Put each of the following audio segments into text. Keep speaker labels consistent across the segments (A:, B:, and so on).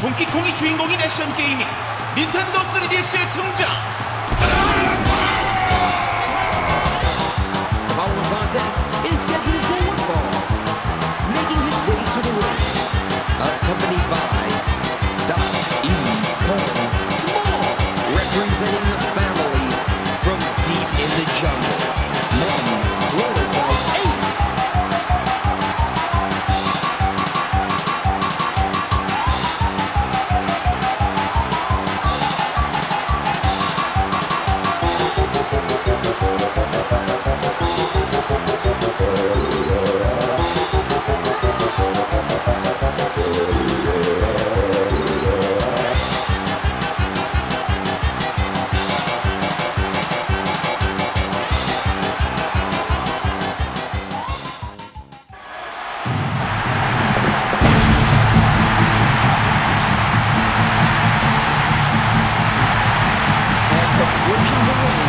A: 동키콩이 주인공인 액션 게임이 닌텐도 3DS에 등장
B: approaching the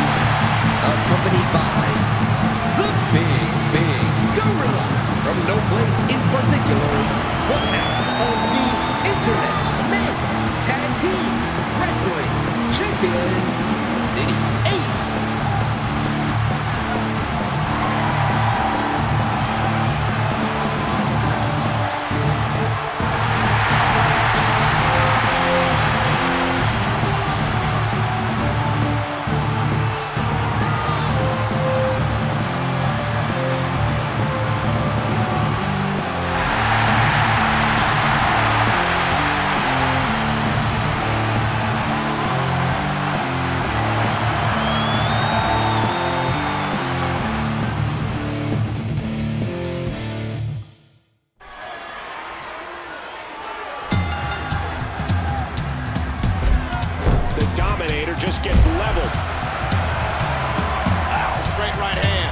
C: Dominator just gets leveled.
D: Ow, straight right hand.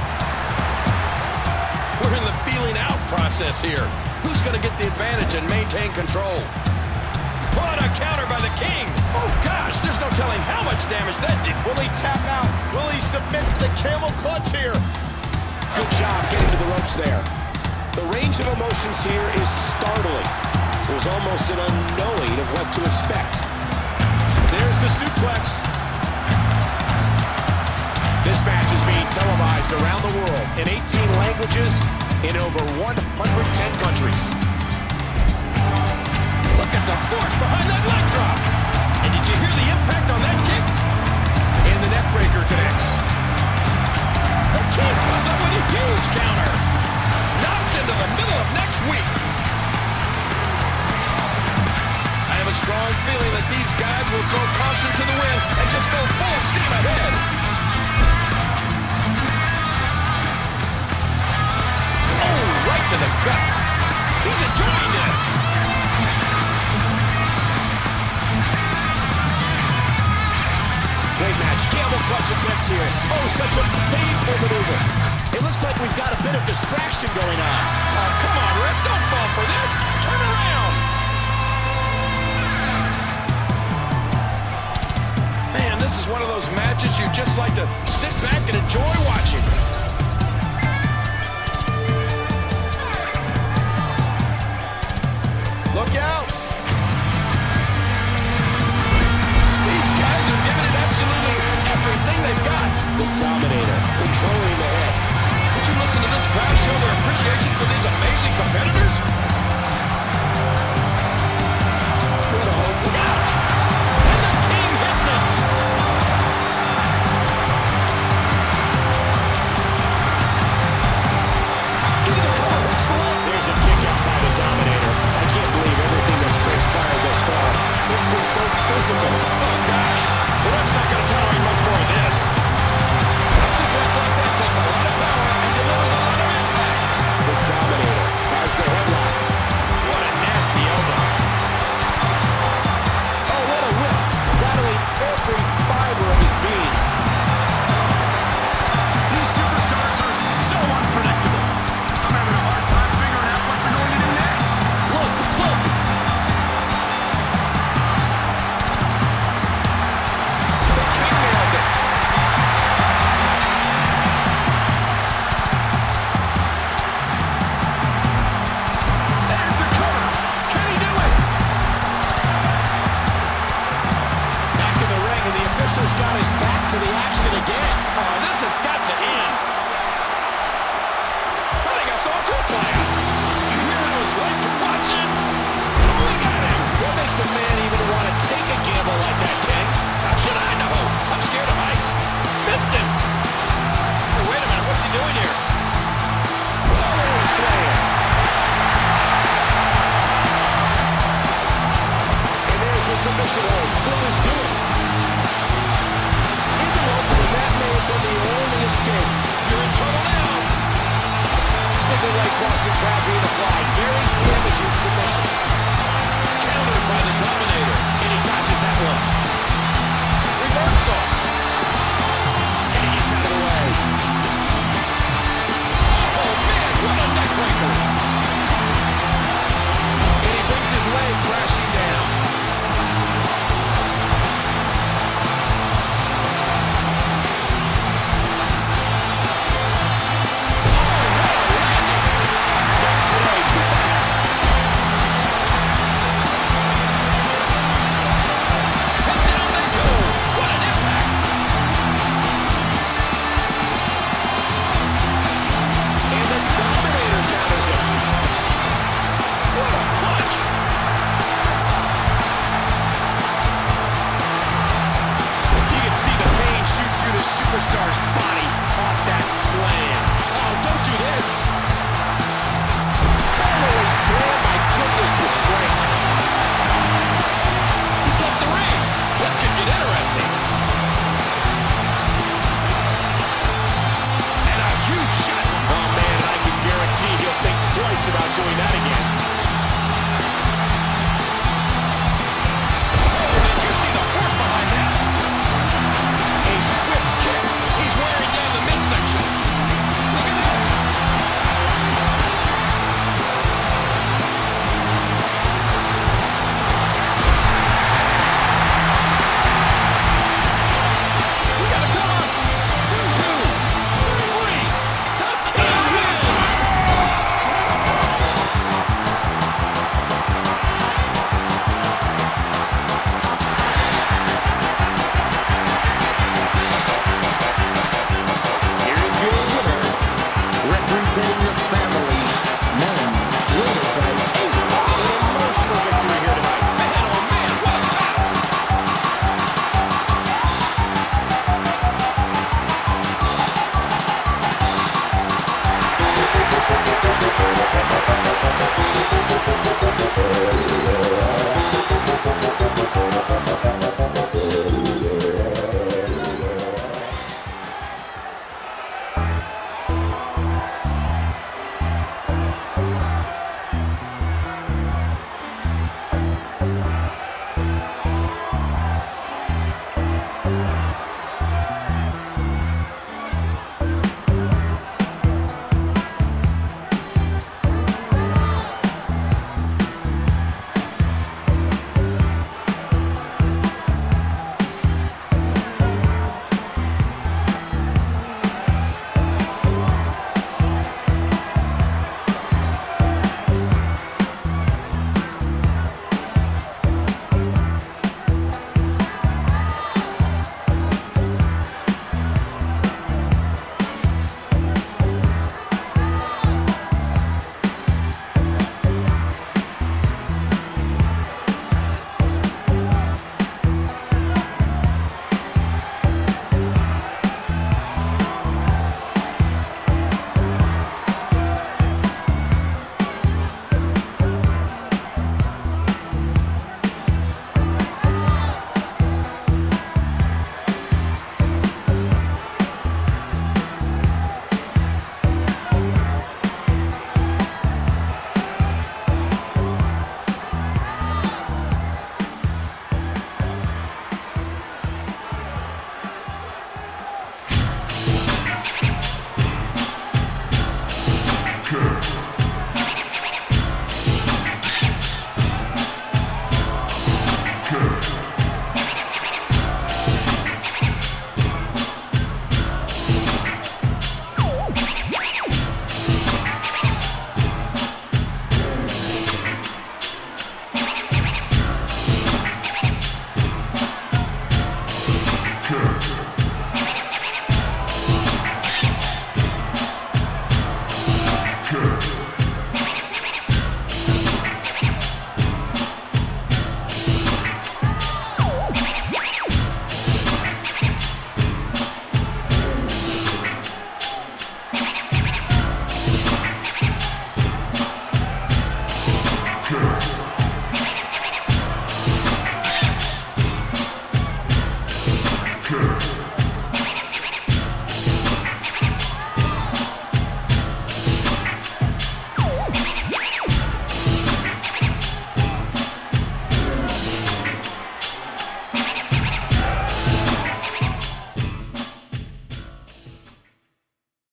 D: We're in the feeling out process here. Who's going to get the advantage and maintain control? What a counter by the King. Oh, gosh, there's no telling how much damage that did.
C: Will he tap out? Will he submit to the camel clutch here? Good job getting to the ropes there. The range of emotions here is startling. There's almost an unknowing of what to expect. There's the suplex. This match is being televised around the world in 18 languages in over 110 countries. Distraction going on.
D: Oh, come on, Rip. Don't fall for this. Turn around. Man, this is one of those matches you just like to sit back and enjoy watching. Look out. These guys are giving it absolutely everything they've got.
C: The Dominator controlling the head.
D: You listen to this crowd show their appreciation for these amazing competitors?